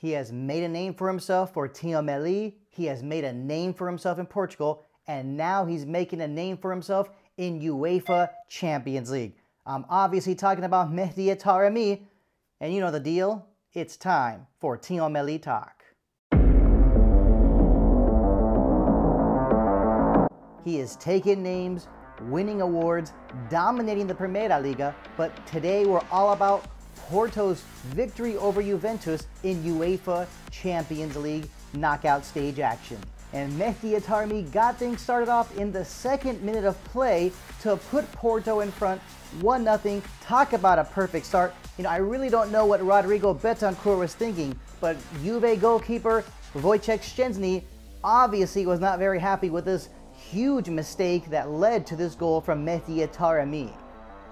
He has made a name for himself for Team Melli. He has made a name for himself in Portugal. And now he's making a name for himself in UEFA Champions League. I'm obviously talking about Mehdi Taremi. And you know the deal. It's time for Team Melli Talk. He is taking names, winning awards, dominating the Primeira Liga, but today we're all about Porto's victory over Juventus in UEFA Champions League knockout stage action. And Mehdi Taremi got things started off in the second minute of play to put Porto in front 1-0. Talk about a perfect start. You know, I really don't know what Rodrigo Bentancur was thinking, but Juve goalkeeper Wojciech Szczęsny obviously was not very happy with this huge mistake that led to this goal from Mehdi Taremi.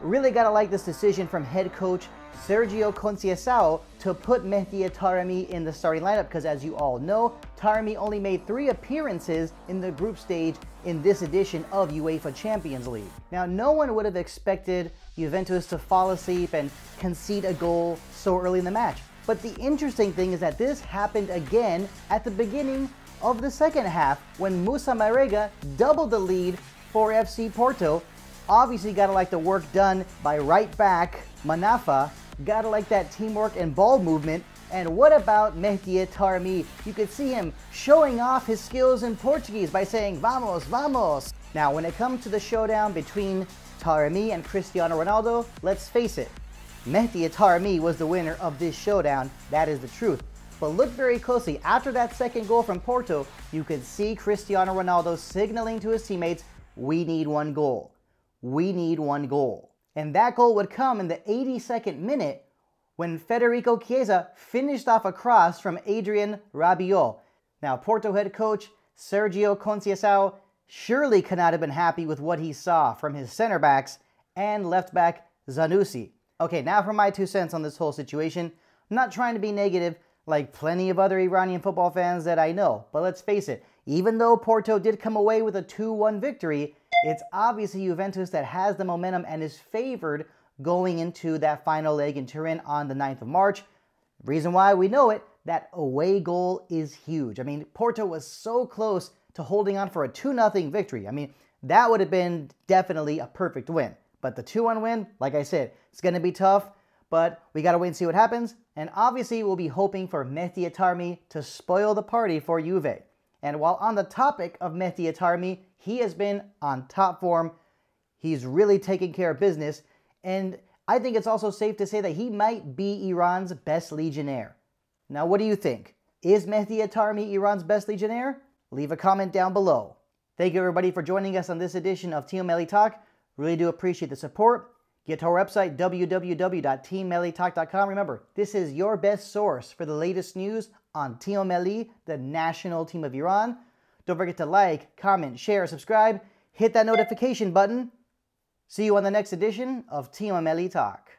Really gotta like this decision from head coach Sergio Conceição to put Mehdi Taremi in the starting lineup because as you all know, Taremi only made three appearances in the group stage in this edition of UEFA Champions League. Now, no one would have expected Juventus to fall asleep and concede a goal so early in the match. But the interesting thing is that this happened again at the beginning of the second half when Moussa Marega doubled the lead for FC Porto. Obviously, gotta like the work done by right back Manafa. Gotta like that teamwork and ball movement. And what about Mehdi Taremi? You could see him showing off his skills in Portuguese by saying vamos, vamos. Now, when it comes to the showdown between Taremi and Cristiano Ronaldo, let's face it, Mehdi Taremi was the winner of this showdown. That is the truth. But look very closely. After that second goal from Porto, you could see Cristiano Ronaldo signaling to his teammates, we need one goal. We need one goal. And that goal would come in the 82nd minute when Federico Chiesa finished off a cross from Adrien Rabiot. Now, Porto head coach Sergio Conceição surely could not have been happy with what he saw from his center backs and left back Sanusi. Okay, now for my two cents on this whole situation. I'm not trying to be negative, like plenty of other Iranian football fans that I know. But let's face it, even though Porto did come away with a 2-1 victory, it's obviously Juventus that has the momentum and is favored going into that final leg in Turin on the 9th of March. Reason why we know it, that away goal is huge. I mean, Porto was so close to holding on for a 2-0 victory. I mean, that would have been definitely a perfect win. But the 2-1 win, like I said, it's going to be tough. But we got to wait and see what happens. And obviously, we'll be hoping for Mehdi Taremi to spoil the party for Juve. And while on the topic of Mehdi Taremi, he has been on top form. He's really taking care of business. And I think it's also safe to say that he might be Iran's best legionnaire. Now, what do you think? Is Mehdi Taremi Iran's best legionnaire? Leave a comment down below. Thank you, everybody, for joining us on this edition of Team Melli Talk. Really do appreciate the support. Get to our website, www.teammellitalk.com. Remember, this is your best source for the latest news on Team Melli, the national team of Iran. Don't forget to like, comment, share, subscribe, hit that notification button. See you on the next edition of Team Melli Talk.